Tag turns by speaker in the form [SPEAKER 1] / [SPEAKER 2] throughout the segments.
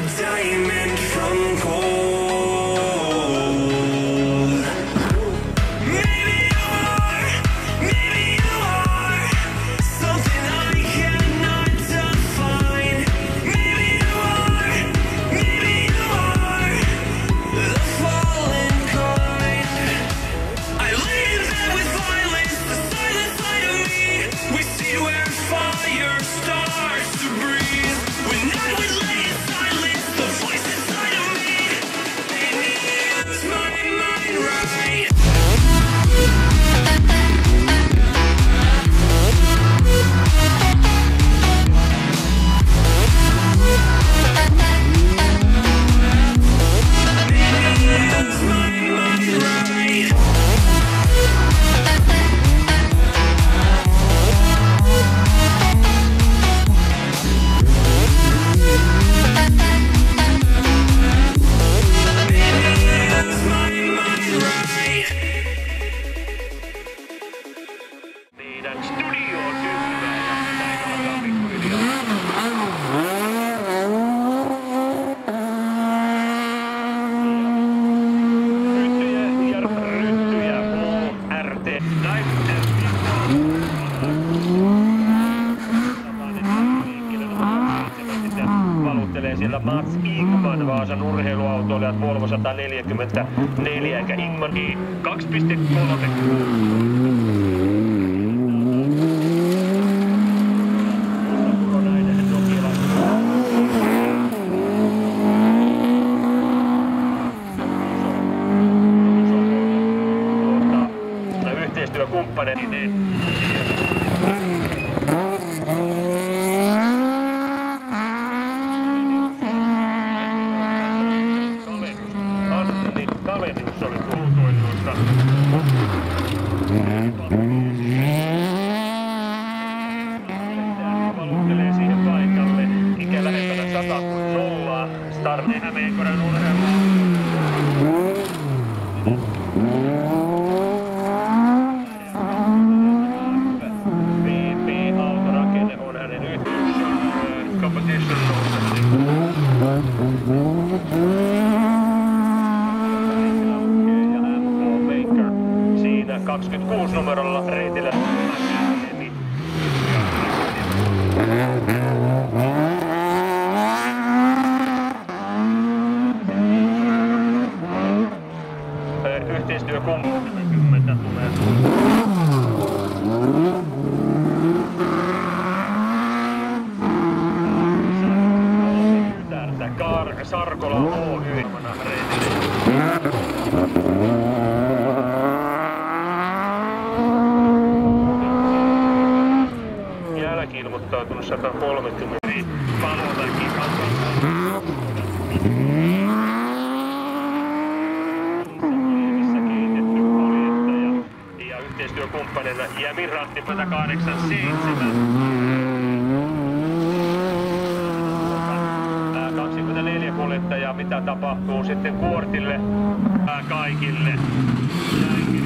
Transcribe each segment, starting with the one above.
[SPEAKER 1] a diamond from gold.
[SPEAKER 2] taistelee siellä Mats Ingman, Vaasan urheiluautoilijat Volvo 144, eikä Ingman 2.3. に来たりと思いまた。Sarkola Oy. Jälki ilmoittautunut 130 Palomäki yhteistyökumppanina Jämin Rahtipata 87. mitä tapahtuu sitten kuortille kaikille. Näin.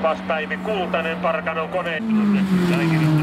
[SPEAKER 2] Tehokas Päivi Kultanen Parkanon kone. Mm.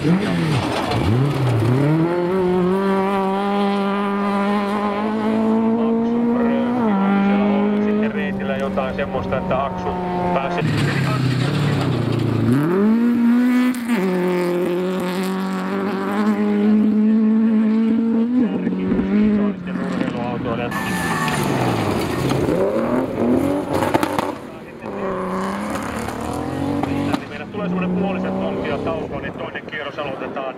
[SPEAKER 2] Aksulla sitten reitillä jotain semmoista, että aksu pääsee... tulee semmoinen puolisen tuntia tauko, niin toinen kierros aloitetaan.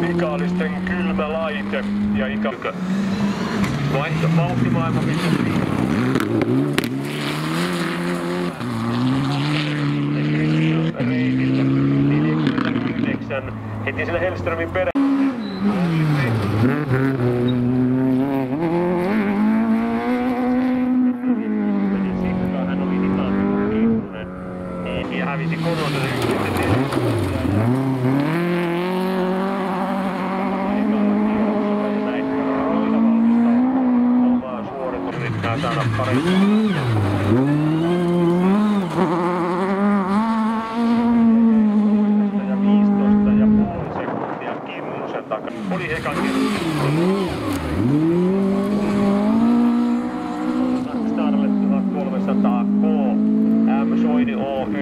[SPEAKER 2] Mikaalisten kylmä laite ja ikäkö. Vaihto vauhtimaailma Reitillä 49 heti sillä Hellströmin perä. Saada parempi. ja 15 ja puoli sekuntia Kimmosen takana. Oli ekan Starlet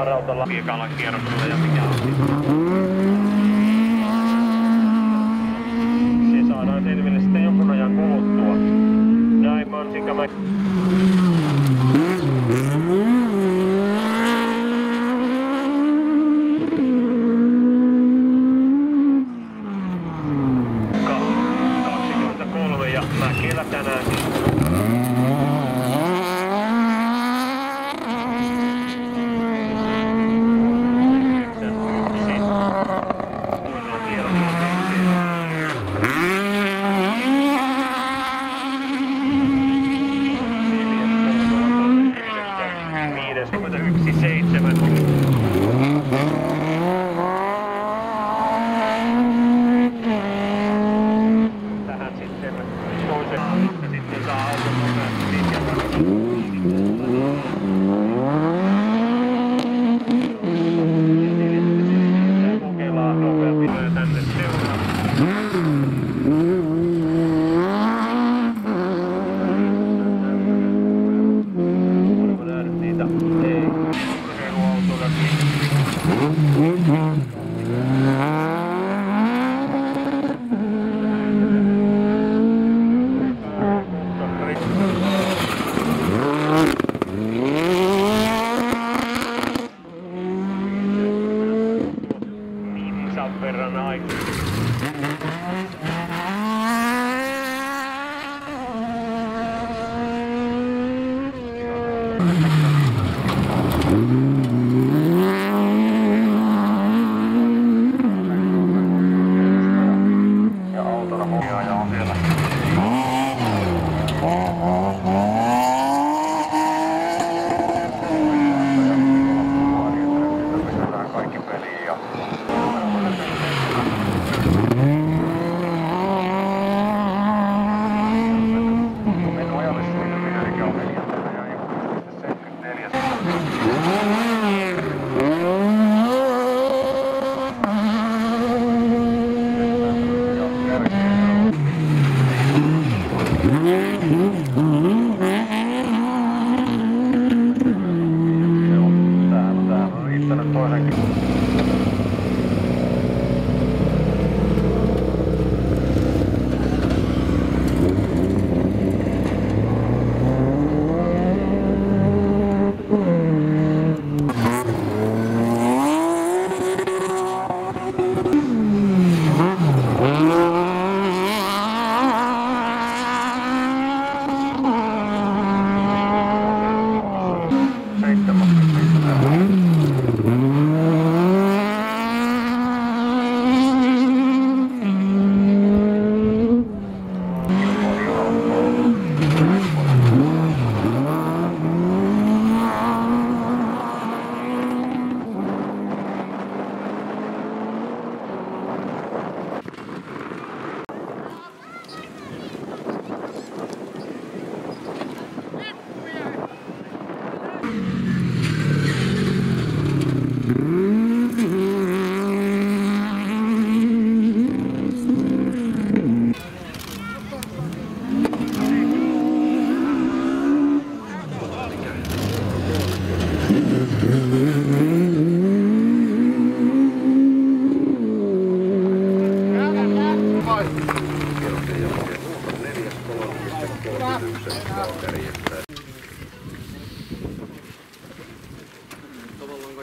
[SPEAKER 2] ja alarautalla viekalla kierroksella ja mikä on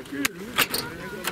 [SPEAKER 3] convaincu.